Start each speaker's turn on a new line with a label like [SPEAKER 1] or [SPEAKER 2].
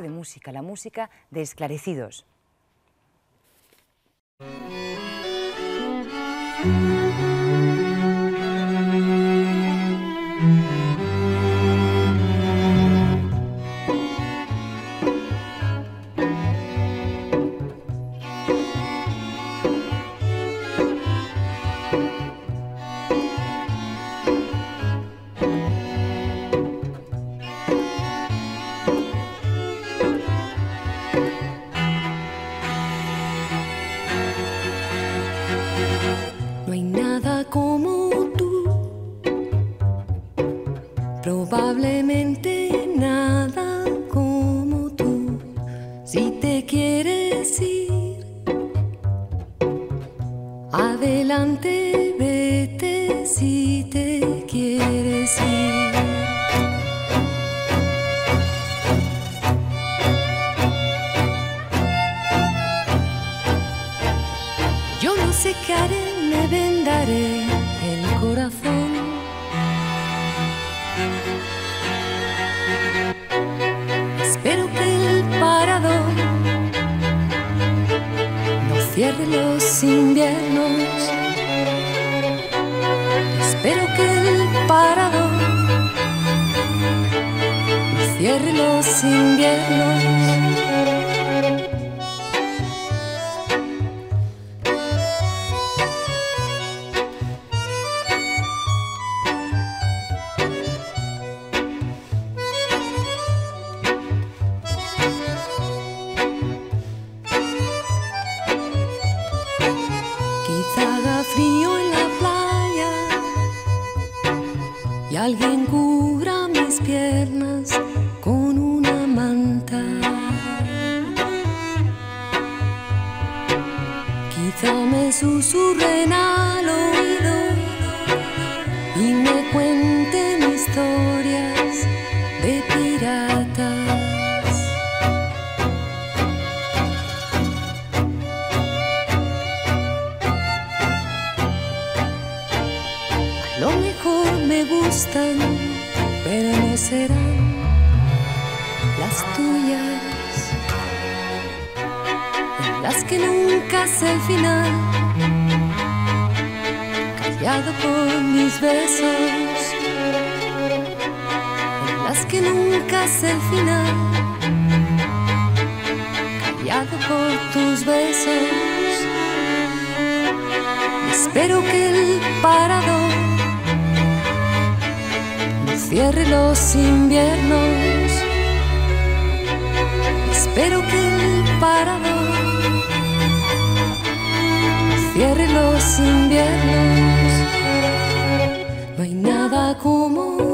[SPEAKER 1] de música, la música de esclarecidos.
[SPEAKER 2] como tú. Probablemente nada como tú. Si te quieres ir, adelante vete si te quieres ir. Yo no sé qué haré le vendaré el corazón. Espero que el parador no cierre los inviernos. Espero que el parador no cierre los inviernos. Haga frío en la playa y alguien cubra mis piernas con una manta. Quizá me susurren al oído gustan, pero no serán las tuyas, las que nunca sé el final, callado por mis besos, las que nunca sé el final, callado por tus besos. Espero que el parador cierre los inviernos. Espero que el parador cierre los inviernos. No hay nada como